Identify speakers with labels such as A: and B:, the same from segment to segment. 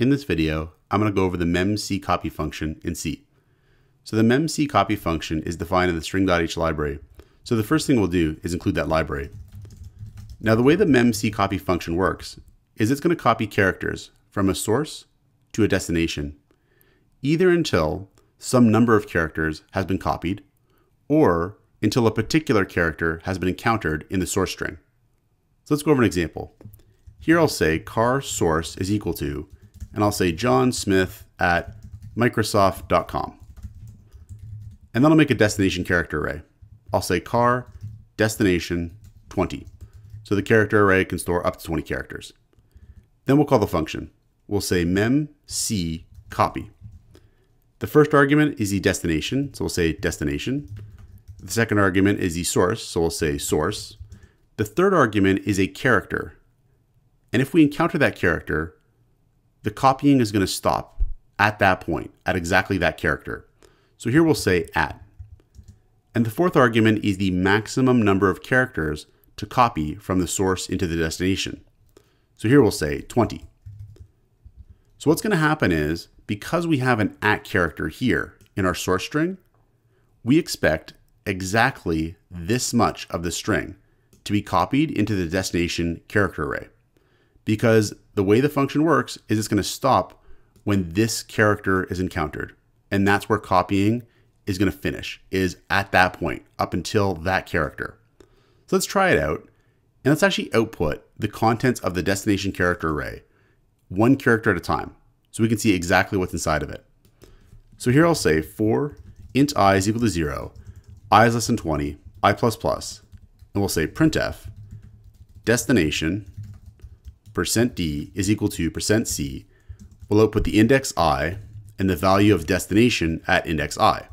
A: In this video, I'm going to go over the memccpy function in C. So the memccpy function is defined in the string.h library. So the first thing we'll do is include that library. Now the way the memccpy function works is it's going to copy characters from a source to a destination, either until some number of characters has been copied, or until a particular character has been encountered in the source string. So let's go over an example. Here I'll say char source is equal to and I'll say John Smith at Microsoft.com. And then I'll make a destination character array. I'll say char destination 20. So the character array can store up to 20 characters. Then we'll call the function. We'll say mem c copy. The first argument is the destination, so we'll say destination. The second argument is the source, so we'll say source. The third argument is a character. And if we encounter that character, the copying is going to stop at that point, at exactly that character. So here we'll say at. And the fourth argument is the maximum number of characters to copy from the source into the destination. So here we'll say 20. So what's going to happen is, because we have an at character here in our source string, we expect exactly this much of the string to be copied into the destination character array because the way the function works is it's going to stop when this character is encountered. And that's where copying is going to finish, is at that point, up until that character. So let's try it out. And let's actually output the contents of the destination character array, one character at a time, so we can see exactly what's inside of it. So here I'll say for int i is equal to 0, i is less than 20, i plus plus, and we'll say printf destination percent %d is equal to percent %c, we'll output the index i and the value of destination at index i.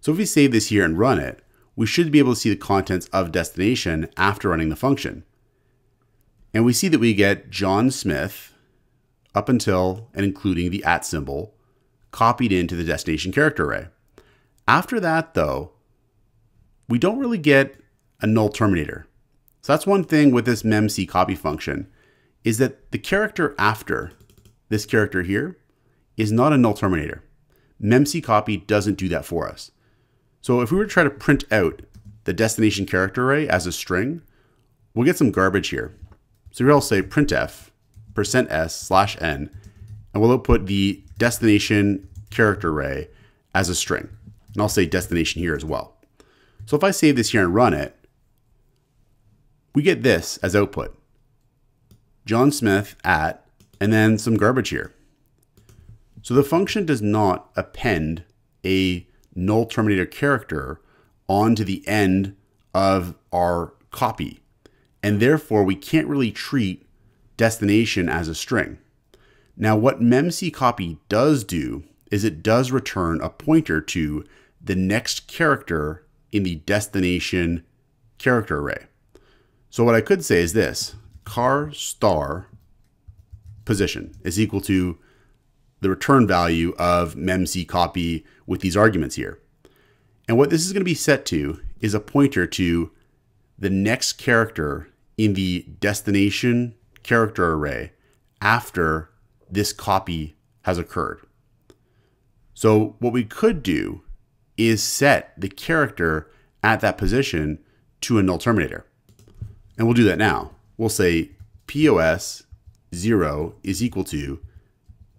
A: So if we save this here and run it, we should be able to see the contents of destination after running the function. And we see that we get John Smith up until and including the at symbol copied into the destination character array. After that though, we don't really get a null terminator. So that's one thing with this memccpy function is that the character after this character here is not a null terminator. memccpy doesn't do that for us. So if we were to try to print out the destination character array as a string, we'll get some garbage here. So here I'll say printf percent %s slash n, and we'll output the destination character array as a string. And I'll say destination here as well. So if I save this here and run it, we get this as output. John Smith at, and then some garbage here. So the function does not append a null terminator character onto the end of our copy. And therefore, we can't really treat destination as a string. Now, what memccpy does do is it does return a pointer to the next character in the destination character array. So what I could say is this, char star position is equal to the return value of memccpy with these arguments here. And what this is going to be set to is a pointer to the next character in the destination character array after this copy has occurred. So what we could do is set the character at that position to a null terminator. And we'll do that now we'll say POS 0 is equal to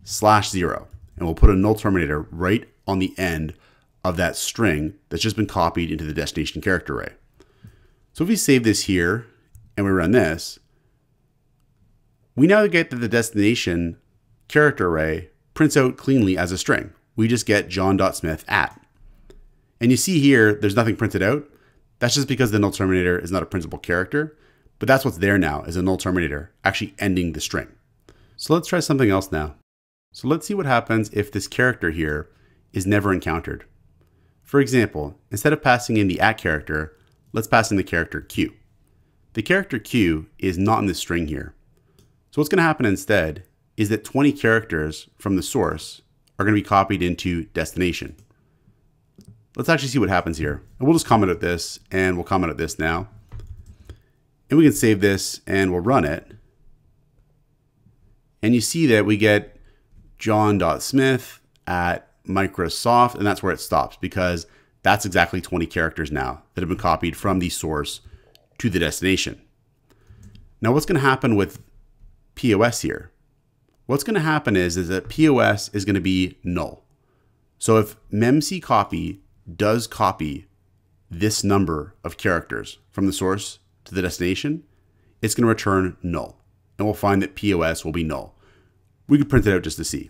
A: slash 0. And we'll put a null terminator right on the end of that string that's just been copied into the destination character array. So if we save this here and we run this, we now get that the destination character array prints out cleanly as a string. We just get john.smith at. And you see here, there's nothing printed out. That's just because the null terminator is not a printable character. But that's what's there now is a null terminator, actually ending the string. So let's try something else now. So let's see what happens if this character here is never encountered. For example, instead of passing in the at character, let's pass in the character q. The character q is not in the string here. So what's going to happen instead is that 20 characters from the source are going to be copied into destination. Let's actually see what happens here. And we'll just comment at this, and we'll comment at this now. And we can save this and we'll run it. And you see that we get john.smith at Microsoft, and that's where it stops because that's exactly 20 characters now that have been copied from the source to the destination. Now, what's going to happen with POS here? What's going to happen is, is that POS is going to be null. So if memccpy does copy this number of characters from the source to the destination, it's going to return null. And we'll find that POS will be null. We could print it out just to see.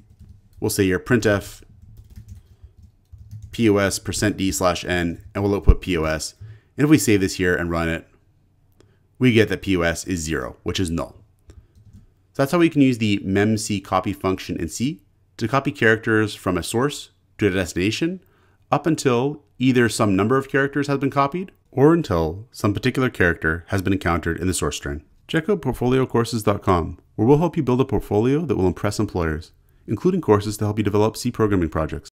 A: We'll say here printf POS percent %d slash n, and we'll output POS. And if we save this here and run it, we get that POS is zero, which is null. So that's how we can use the memccpy function in C to copy characters from a source to a destination up until either some number of characters has been copied or until some particular character has been encountered in the source string. Check out portfoliocourses.com, where we'll help you build a portfolio that will impress employers, including courses to help you develop C programming projects.